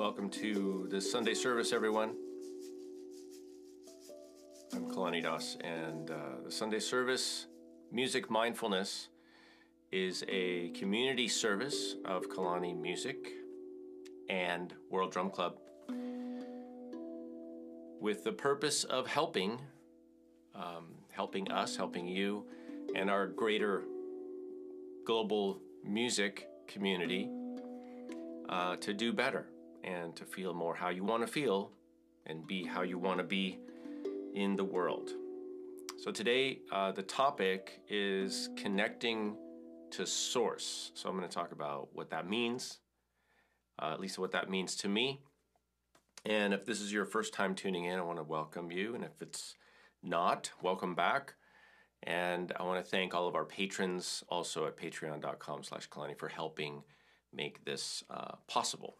Welcome to the Sunday service, everyone. I'm Kalani Das, and uh, the Sunday service, Music Mindfulness, is a community service of Kalani Music and World Drum Club with the purpose of helping, um, helping us, helping you, and our greater global music community uh, to do better and to feel more how you want to feel and be how you want to be in the world. So, today, uh, the topic is connecting to source. So, I'm going to talk about what that means, uh, at least what that means to me. And if this is your first time tuning in, I want to welcome you. And if it's not, welcome back. And I want to thank all of our patrons also at patreon.com slash Kalani for helping make this uh, possible.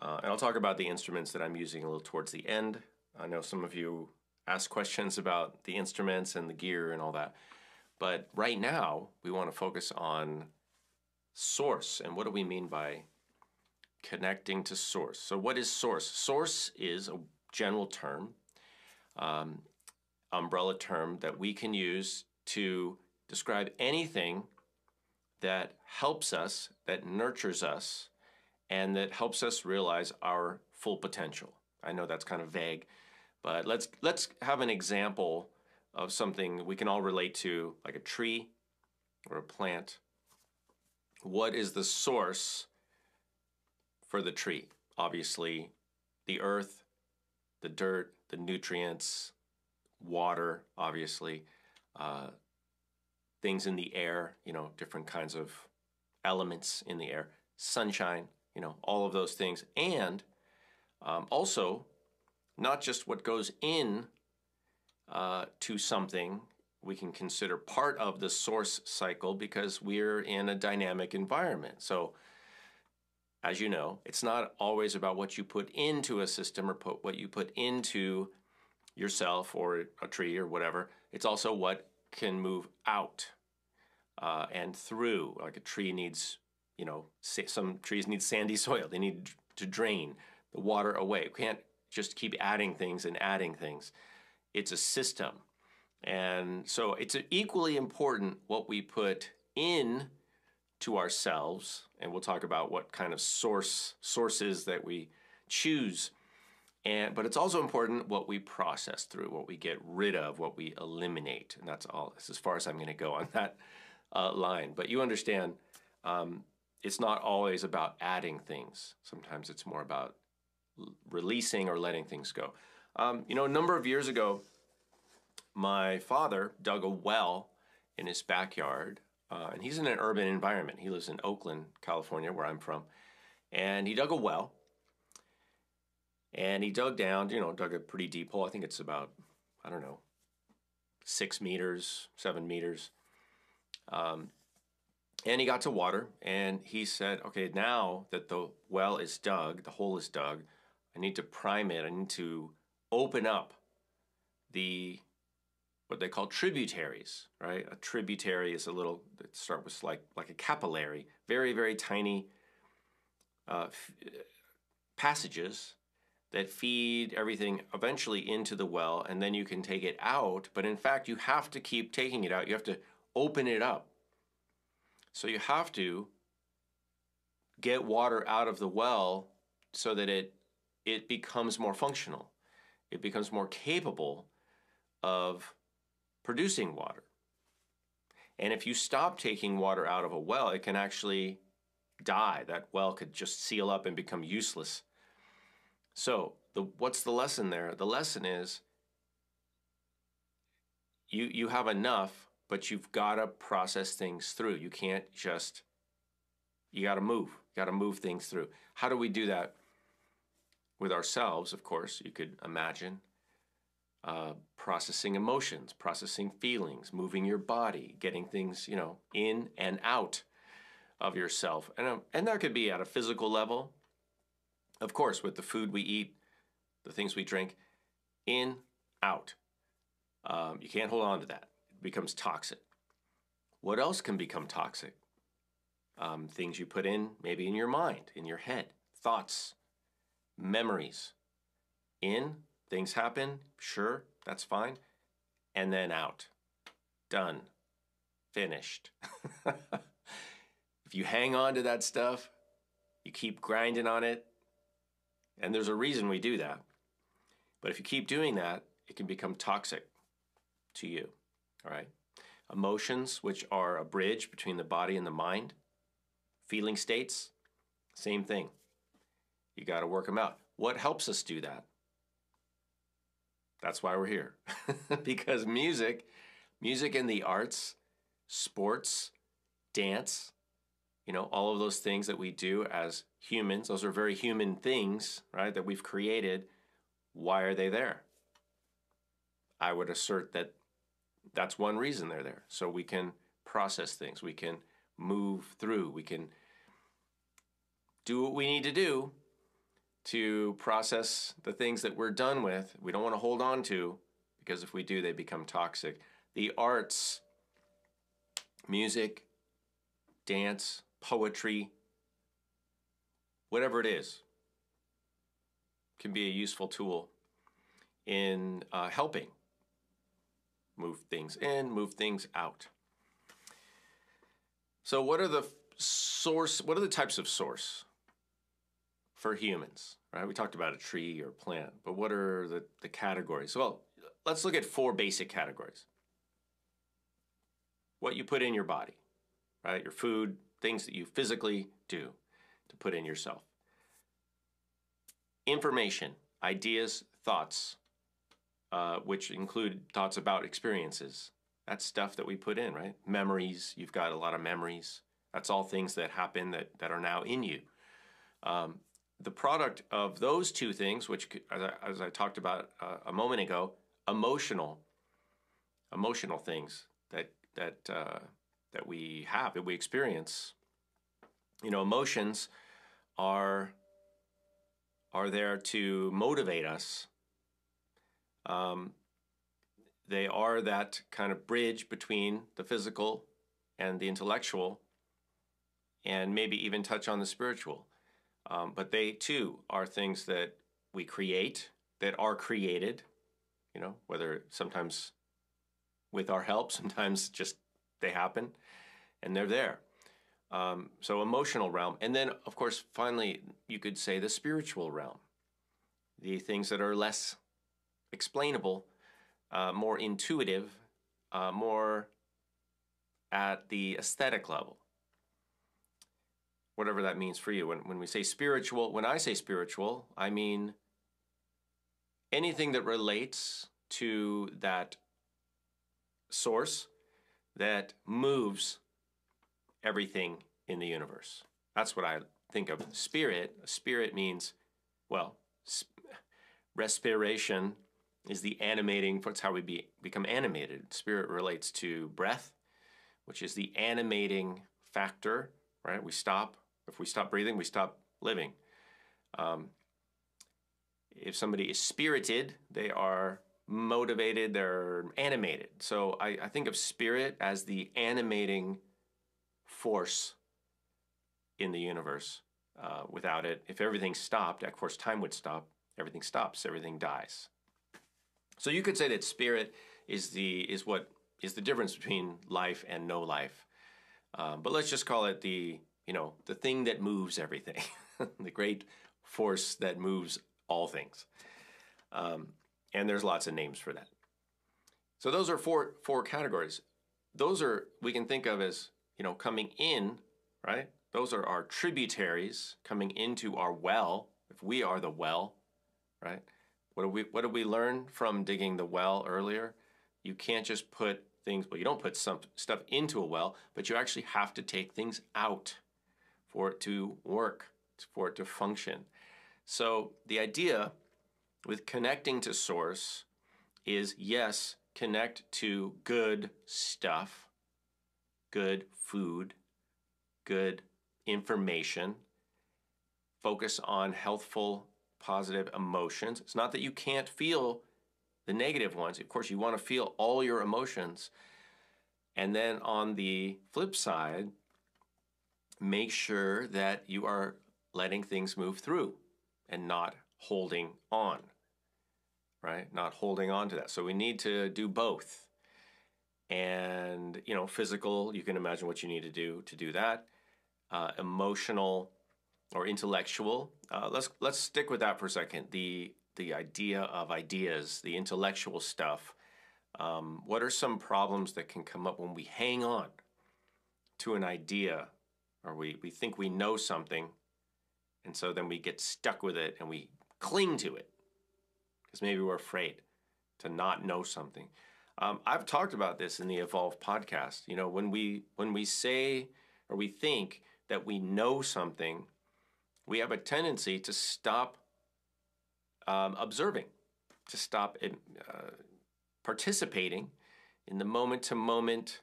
Uh, and I'll talk about the instruments that I'm using a little towards the end. I know some of you ask questions about the instruments and the gear and all that. But right now, we want to focus on source. And what do we mean by connecting to source? So, what is source? Source is a general term, um, umbrella term that we can use to describe anything that helps us, that nurtures us, and that helps us realize our full potential. I know that's kind of vague, but let's let's have an example of something we can all relate to, like a tree or a plant. What is the source for the tree? Obviously, the earth, the dirt, the nutrients, water, obviously, uh, things in the air, you know, different kinds of elements in the air, sunshine, you know, all of those things. And um, also, not just what goes in uh, to something, we can consider part of the source cycle because we're in a dynamic environment. So, as you know, it's not always about what you put into a system or put what you put into yourself or a tree or whatever. It's also what can move out uh, and through. Like a tree needs you know, some trees need sandy soil. They need to drain the water away. We can't just keep adding things and adding things. It's a system. And so it's equally important what we put in to ourselves, and we'll talk about what kind of source sources that we choose. And, but it's also important what we process through, what we get rid of, what we eliminate. And that's all, that's as far as I'm going to go on that uh, line. But you understand, um, it's not always about adding things. Sometimes it's more about releasing or letting things go. Um, you know, a number of years ago, my father dug a well in his backyard, uh, and he's in an urban environment. He lives in Oakland, California, where I'm from, and he dug a well. And he dug down, you know, dug a pretty deep hole. I think it's about, I don't know, six meters, seven meters. Um, and he got to water, and he said, okay, now that the well is dug, the hole is dug, I need to prime it. I need to open up the what they call tributaries, right? A tributary is a little it start with like like a capillary, very very tiny uh, f- passages that feed everything eventually into the well, and then you can take it out. But in fact, you have to keep taking it out. You have to open it up. So you have to get water out of the well so that it it becomes more functional. It becomes more capable of producing water. And if you stop taking water out of a well, it can actually die. That well could just seal up and become useless. So, the, what's the lesson there? The lesson is you, you have enough, but you've got to process things through. You can't just, you got to move. You got to move things through. How do we do that? With ourselves, of course, you could imagine uh, processing emotions, processing feelings, moving your body, getting things, you know, in and out of yourself. And, um, and that could be at a physical level, of course, with the food we eat, the things we drink, in, out. Um, you can't hold on to that. Becomes toxic. What else can become toxic? Um, things you put in, maybe in your mind, in your head, thoughts, memories. In, things happen, sure, that's fine. And then out. Done. Finished. if you hang on to that stuff, you keep grinding on it, and there's a reason we do that. But if you keep doing that, it can become toxic to you. All right? Emotions, which are a bridge between the body and the mind, feeling states, same thing. You got to work them out. What helps us do that? That's why we're here. because music, music and the arts, sports, dance, you know, all of those things that we do as humans, those are very human things, right, that we've created. Why are they there? I would assert that that's one reason they're there. So we can process things, we can move through, we can do what we need to do to process the things that we're done with. We don't want to hold on to because if we do, they become toxic. The arts, music, dance, poetry, whatever it is, can be a useful tool in uh, helping move things in, move things out. So, what are the source? What are the types of source for humans? Right? We talked about a tree or plant, but what are the, the categories? Well, let's look at four basic categories. What you put in your body, right? Your food, things that you physically do to put in yourself. Information, ideas, thoughts, uh, which include thoughts about experiences. That's stuff that we put in, right? Memories, you've got a lot of memories. That's all things that happen that, that are now in you. Um, the product of those two things, which, as I, as I talked about uh, a moment ago, emotional, emotional things that that uh, that we have that we experience. You know, emotions are are there to motivate us. Um, they are that kind of bridge between the physical and the intellectual, and maybe even touch on the spiritual. Um, but they too are things that we create, that are created, you know, whether sometimes with our help, sometimes just they happen and they're there. Um, so, emotional realm. And then, of course, finally, you could say the spiritual realm. the things that are less explainable, uh, more intuitive, uh, more at the aesthetic level. Whatever that means for you. When, when we say spiritual, when I say spiritual, I mean anything that relates to that source that moves everything in the universe. That's what I think of. Spirit, spirit means, well, respiration is the animating, that's how we be, become animated. Spirit relates to breath, which is the animating factor, right? We stop. If we stop breathing, we stop living. Um, if somebody is spirited, they are motivated, they're animated. So I, I think of spirit as the animating force in the universe. Uh, without it, if everything stopped, of course, time would stop. Everything stops. Everything dies. So you could say that spirit is the is what is the difference between life and no life. Um, but let's just call it the you know the thing that moves everything, the great force that moves all things. Um, and there's lots of names for that. So those are four four categories. Those are we can think of as you know coming in, right? Those are our tributaries coming into our well. If we are the well, right? What did we what did we learn from digging the well earlier? You can't just put things. Well, you don't put some stuff into a well, but you actually have to take things out for it to work, for it to function. So the idea with connecting to source is yes, connect to good stuff, good food, good information. Focus on healthful, positive emotions. It's not that you can't feel the negative ones. Of course, you want to feel all your emotions. And then on the flip side, make sure that you are letting things move through and not holding on, right? Not holding on to that. So we need to do both. And, you know, physical, you can imagine what you need to do to do that. Uh, emotional or intellectual, uh, let's, let's stick with that for a second. The, the idea of ideas, the intellectual stuff. Um, what are some problems that can come up when we hang on to an idea or we, we think we know something and so then we get stuck with it and we cling to it because maybe we're afraid to not know something. Um, I've talked about this in the Evolve podcast. You know, when we when we say or we think that we know something, we have a tendency to stop um, observing, to stop uh, participating in the moment to moment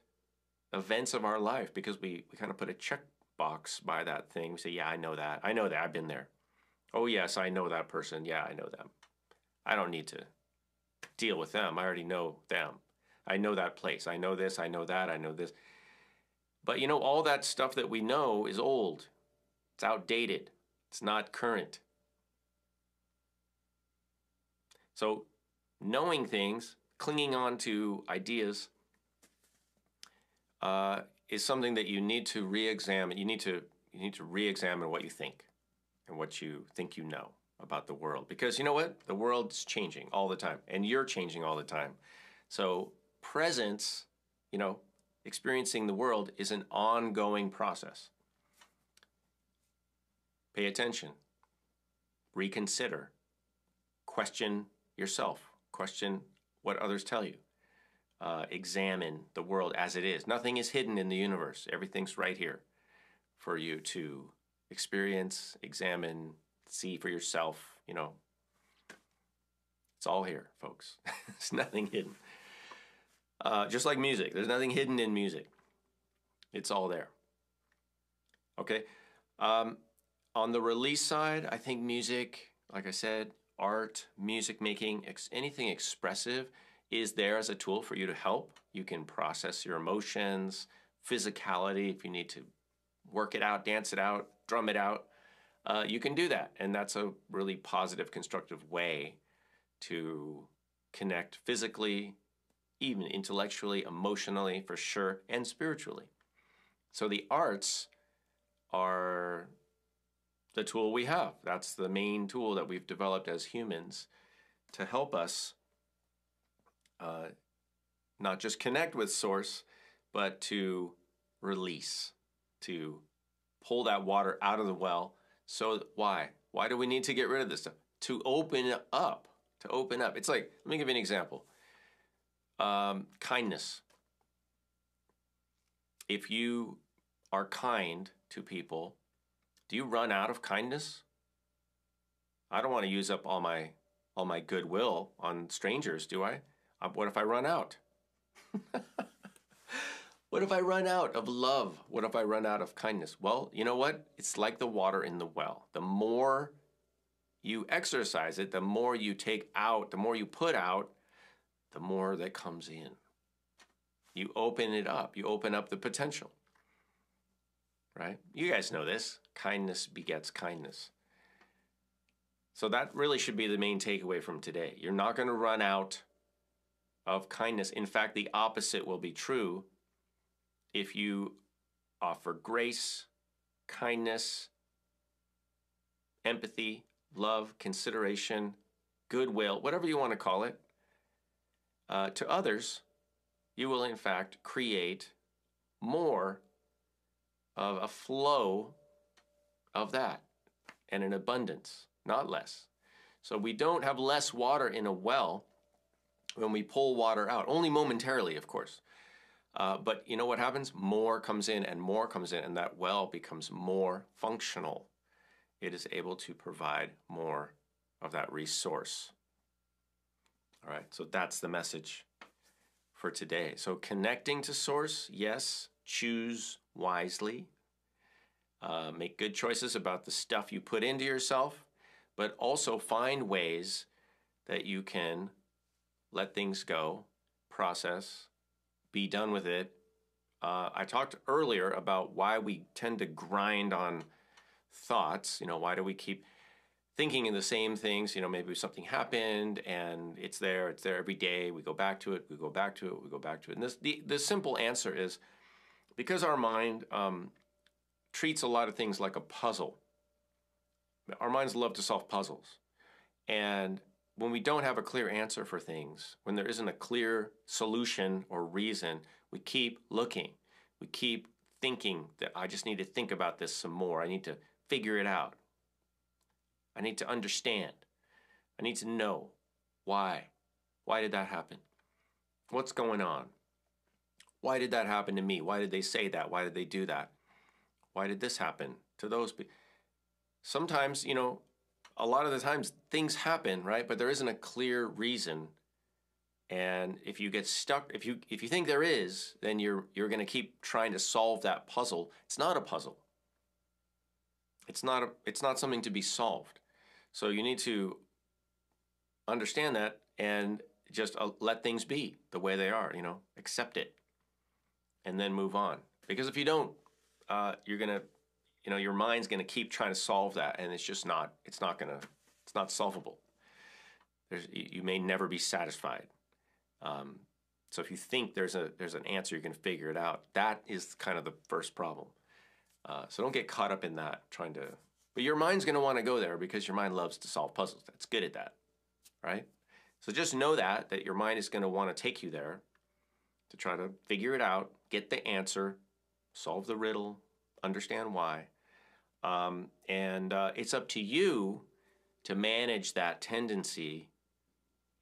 events of our life because we, we kind of put a check box by that thing. We say, yeah, I know that. I know that. I've been there. Oh, yes, I know that person. Yeah, I know them. I don't need to deal with them. I already know them. I know that place. I know this. I know that. I know this. But you know, all that stuff that we know is old, it's outdated, it's not current. So, knowing things, clinging on to ideas, uh, is something that you need to re-examine. You need to you need to re-examine what you think and what you think you know about the world because you know what the world's changing all the time and you're changing all the time so presence you know experiencing the world is an ongoing process pay attention reconsider question yourself question what others tell you uh, examine the world as it is. Nothing is hidden in the universe, everything's right here for you to experience, examine, see for yourself. You know, it's all here, folks. There's nothing hidden. Uh, just like music, there's nothing hidden in music, it's all there. Okay. Um, on the release side, I think music, like I said, art, music making, ex- anything expressive is there as a tool for you to help. You can process your emotions, physicality, if you need to work it out, dance it out, drum it out. Uh, you can do that. And that's a really positive, constructive way to connect physically, even intellectually, emotionally, for sure, and spiritually. So the arts are the tool we have. That's the main tool that we've developed as humans to help us uh, not just connect with Source, but to release, to pull that water out of the well. So, why? Why do we need to get rid of this stuff? To open up, to open up. It's like, let me give you an example um, kindness. If you are kind to people, do you run out of kindness? I don't want to use up all my all my goodwill on strangers, do I? Uh, what if I run out? what if I run out of love? What if I run out of kindness? Well, you know what? It's like the water in the well. The more you exercise it, the more you take out, the more you put out, the more that comes in. You open it up, you open up the potential. Right? You guys know this. Kindness begets kindness. So that really should be the main takeaway from today. You're not going to run out of kindness. In fact, the opposite will be true if you offer grace, kindness, empathy, love, consideration, goodwill, whatever you want to call it, uh, to others, you will in fact create more of a flow of that and an abundance, not less. So we don't have less water in a well when we pull water out, only momentarily, of course. Uh, but you know what happens? More comes in and more comes in, and that well becomes more functional. It is able to provide more of that resource. All right, so that's the message for today. So connecting to source, yes, choose wisely. Uh, make good choices about the stuff you put into yourself, but also find ways that you can let things go, process, be done with it. Uh, I talked earlier about why we tend to grind on thoughts. You know, why do we keep thinking in the same things. You know, maybe something happened and it's there, it's there every day. We go back to it, we go back to it, we go back to it. And this, the, the simple answer is because our mind um, treats a lot of things like a puzzle. Our minds love to solve puzzles. And when we don't have a clear answer for things, when there isn't a clear solution or reason, we keep looking. We keep thinking that I just need to think about this some more. I need to figure it out. I need to understand. I need to know why. Why did that happen? What's going on? Why did that happen to me? Why did they say that? Why did they do that? Why did this happen to those people? Sometimes, you know, a lot of the times things happen, right? But there isn't a clear reason. And if you get stuck, if you if you think there is, then you're you're going to keep trying to solve that puzzle. It's not a puzzle. It's not a, it's not something to be solved. So you need to understand that and just uh, let things be the way they are, you know, accept it and then move on. Because if you don't, uh, you're to, you know, your mind's to keep trying to solve that and it's just not, it's not to, it's not solvable. There's, you may never be satisfied. Um, so if you think there's a there's an answer, you can figure it out. That is kind of the first problem. Uh, so don't get caught up in that trying to but your mind's going to want to go there because your mind loves to solve puzzles. That's good at that, right? So just know that that your mind is going to want to take you there to try to figure it out, get the answer, solve the riddle, understand why. Um, and uh, it's up to you to manage that tendency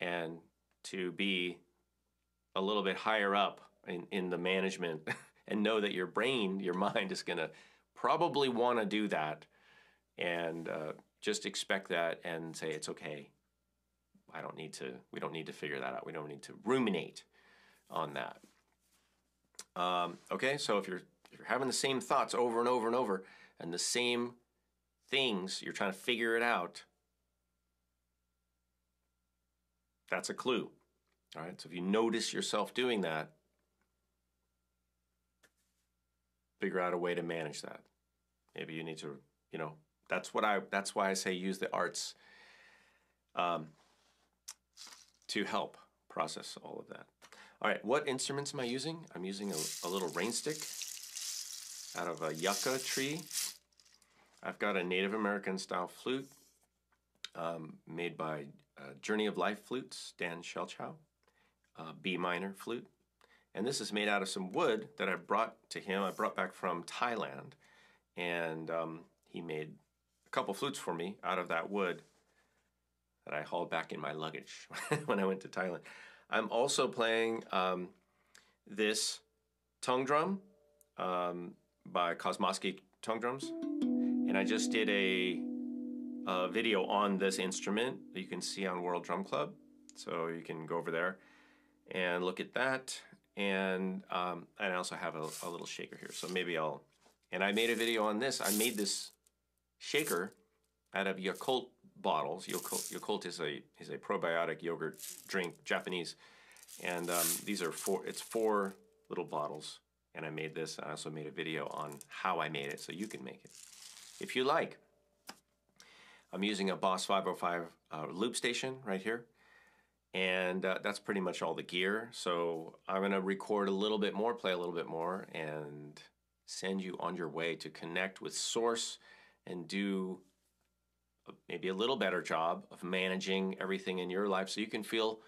and to be a little bit higher up in, in the management and know that your brain, your mind is going to probably want to do that and uh, just expect that and say it's okay. I don't need to. We don't need to figure that out. We don't need to ruminate on that. Um, okay, so if you're you're having the same thoughts over and over and over, and the same things, you're trying to figure it out. That's a clue. All right. So if you notice yourself doing that, figure out a way to manage that. Maybe you need to, you know, that's what I. That's why I say use the arts um, to help process all of that. All right, what instruments am I using? I'm using a, a little rain stick out of a yucca tree. I've got a Native American style flute um, made by uh, Journey of Life Flutes, Dan Shelchow, uh, B minor flute. And this is made out of some wood that I brought to him. I brought back from Thailand. And um, he made a couple flutes for me out of that wood that I hauled back in my luggage when I went to Thailand. I'm also playing um, this tongue drum um, by Kosmosky Tongue Drums. And I just did a, a, video on this instrument that you can see on World Drum Club. So you can go over there and look at that. And, um, and I also have a, a little shaker here. So maybe I'll, and I made a video on this. I made this shaker out of Yakult bottles. Yakult, Yakult is a is a probiotic yogurt drink, Japanese, and um, these are four. It's four little bottles, and I made this. I also made a video on how I made it, so you can make it if you like. I'm using a Boss 505 uh, loop station right here, and uh, that's pretty much all the gear. So I'm gonna record a little bit more, play a little bit more, and send you on your way to connect with Source and do maybe a little better job of managing everything in your life so you can feel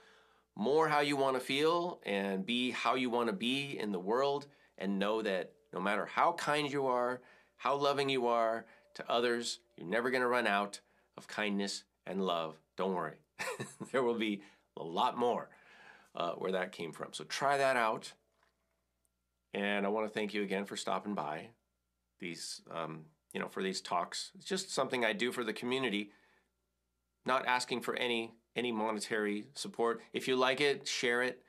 more how you want to feel and be how you want to be in the world and know that no matter how kind you are, how loving you are to others, you're never going to run out of kindness and love. Don't worry. there will be a lot more uh, where that came from. So try that out. And I want to thank you again for stopping by these um, you know, for these talks. It's just something I do for the community, not asking for any any monetary support. If you like it, share it.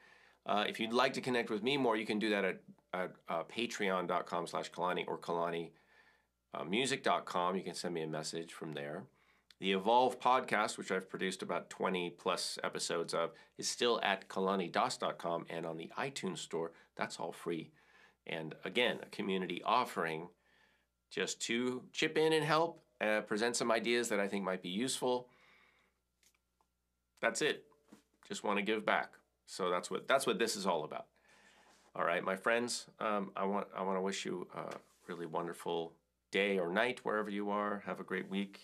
Uh, if you'd like to connect with me more, you can do that at, at uh, patreon.com slash Kalani or kalanimusic.com. Uh, you can send me a message from there. The Evolve podcast, which I've produced about 20 plus episodes of, is still at kalanidas.com and on the iTunes store. That's all free. And again, a community offering just to chip in and help, uh, present some ideas that I think might be useful. That's it. Just want to give back. So that's what that's what this is all about. All right, my friends. Um, I want I want to wish you a really wonderful day or night wherever you are. Have a great week.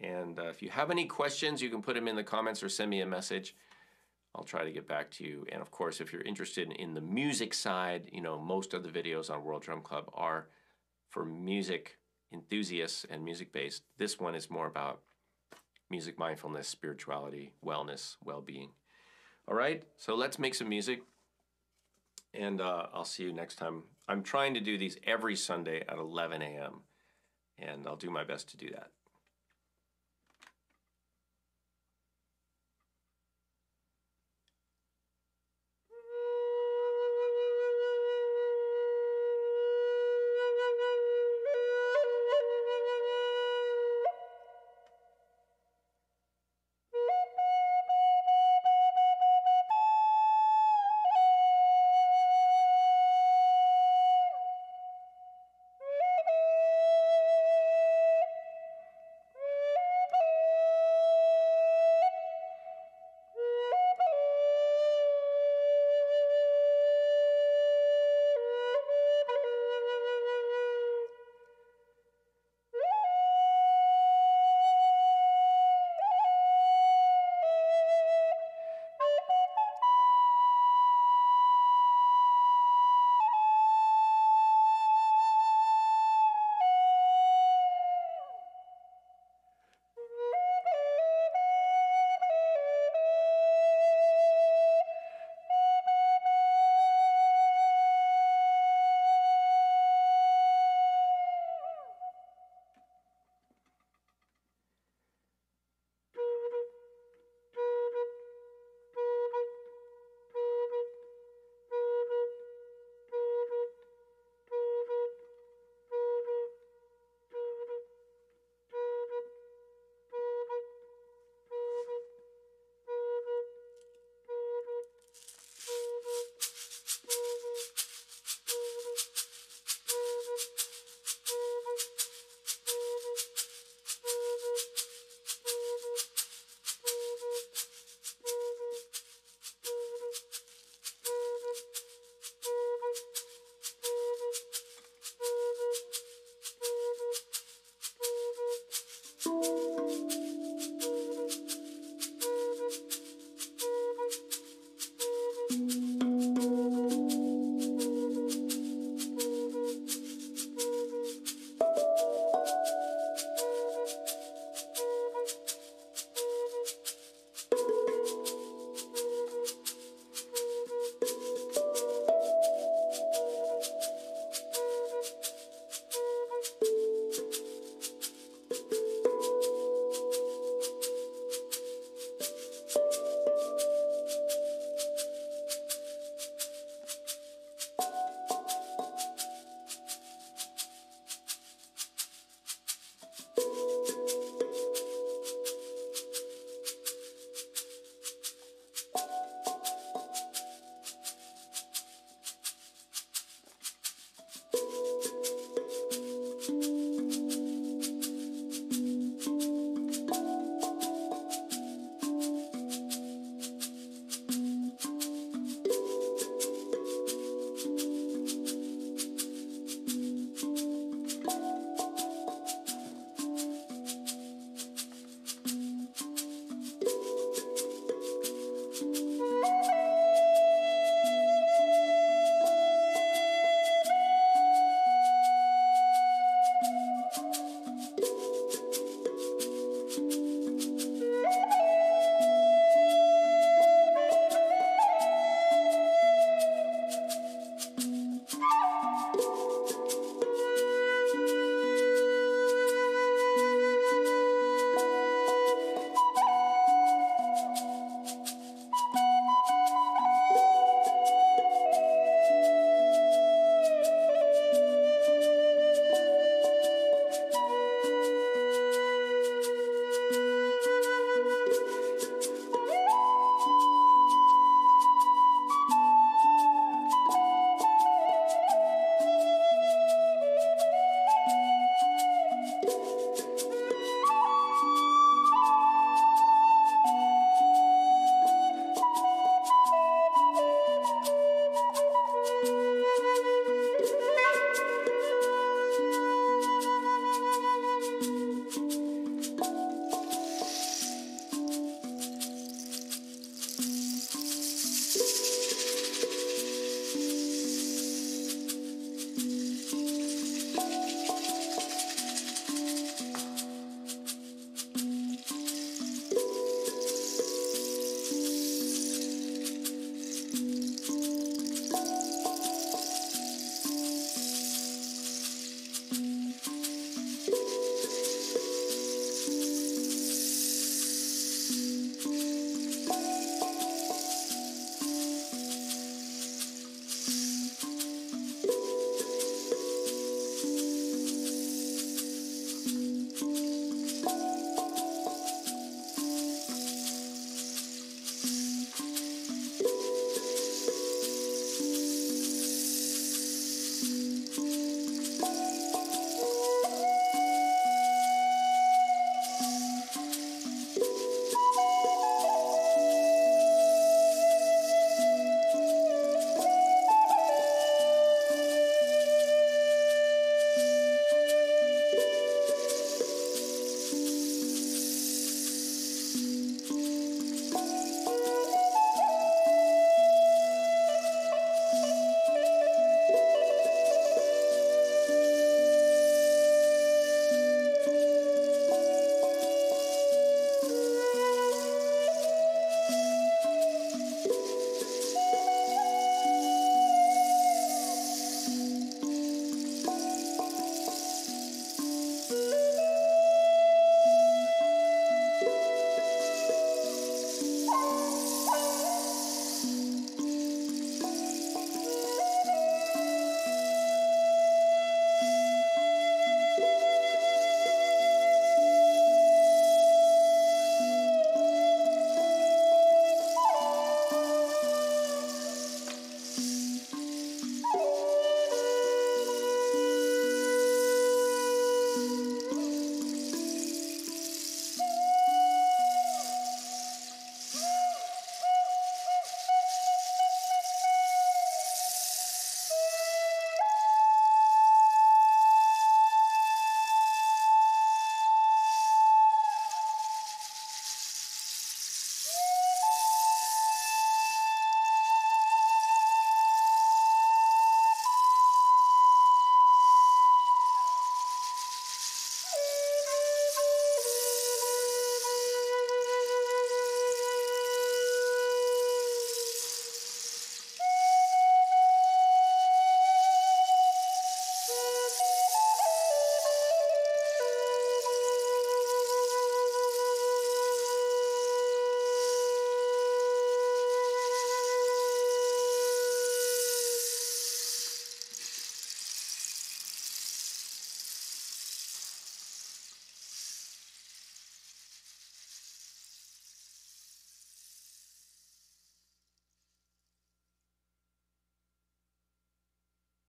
And uh, if you have any questions, you can put them in the comments or send me a message. I'll try to get back to you. And of course, if you're interested in the music side, you know, most of the videos on World Drum Club are for music enthusiasts and music based. This one is more about music mindfulness, spirituality, wellness, well being. All right, so let's make some music. And uh, I'll see you next time. I'm trying to do these every Sunday at 11 a.m., and I'll do my best to do that.